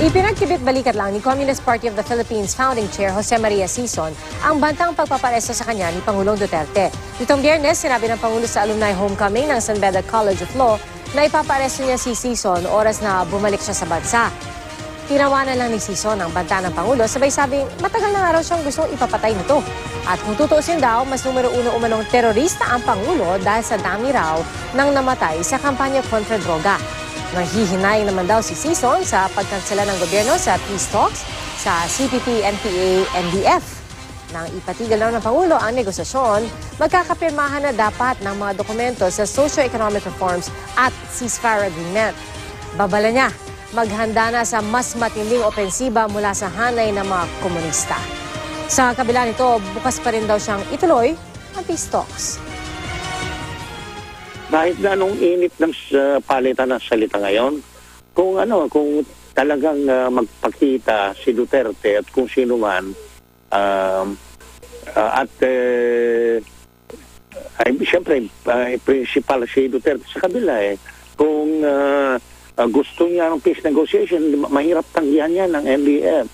Ipinagkibit balikat lang ni Communist Party of the Philippines founding chair Jose Maria Sison ang bantang pagpaparesto sa kanya ni Pangulong Duterte. Nitong biyernes, sinabi ng Pangulo sa alumni homecoming ng San Beda College of Law na ipaparesto niya si Sison oras na bumalik siya sa bansa. Tinawanan lang ni Sison ang banta ng Pangulo sabay sabing matagal na nga raw siyang gustong ipapatay nito. At kung tutuusin daw, mas numero uno umanong terorista ang Pangulo dahil sa dami raw ng namatay sa kampanya kontra droga. Nanghihinay naman daw si Sison sa pagkansela ng gobyerno sa peace talks sa CPP, NPA, NDF. Nang ipatigil lang ng Pangulo ang negosasyon, magkakapirmahan na dapat ng mga dokumento sa socio-economic reforms at ceasefire agreement. Babala niya, maghanda na sa mas matinding opensiba mula sa hanay ng mga komunista. Sa kabila nito, bukas pa rin daw siyang ituloy ang peace talks. Kahit na anong init ng uh, palitan ng salita ngayon, kung ano, kung talagang uh, magpakita si Duterte at kung sino man, um, uh, at uh, ay, siyempre, uh, principal si Duterte sa kabila eh, kung uh, uh, gusto niya ng peace negotiation, mahirap tanggihan yan ng NDF.